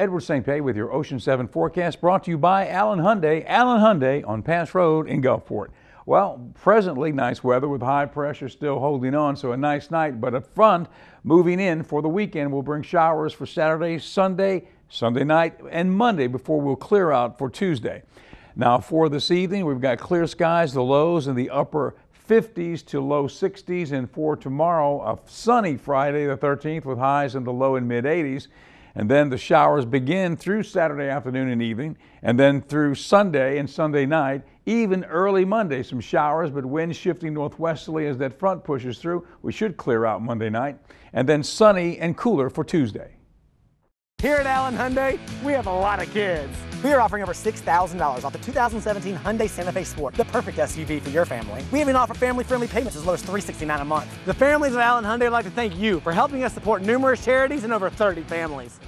Edward St. Pay with your Ocean 7 forecast brought to you by Allen Hyundai. Allen Hyundai on Pass Road in Gulfport. Well, presently nice weather with high pressure still holding on, so a nice night, but a front moving in for the weekend will bring showers for Saturday, Sunday, Sunday night, and Monday before we'll clear out for Tuesday. Now, for this evening, we've got clear skies, the lows in the upper 50s to low 60s, and for tomorrow, a sunny Friday the 13th with highs in the low and mid 80s. And then the showers begin through Saturday afternoon and evening, and then through Sunday and Sunday night, even early Monday. Some showers, but wind shifting northwesterly as that front pushes through. We should clear out Monday night, and then sunny and cooler for Tuesday. Here at Allen Hyundai, we have a lot of kids. We are offering over $6,000 off the 2017 Hyundai Santa Fe Sport, the perfect SUV for your family. We even offer family-friendly payments as low as 369 a month. The families of Allen Hyundai would like to thank you for helping us support numerous charities and over 30 families.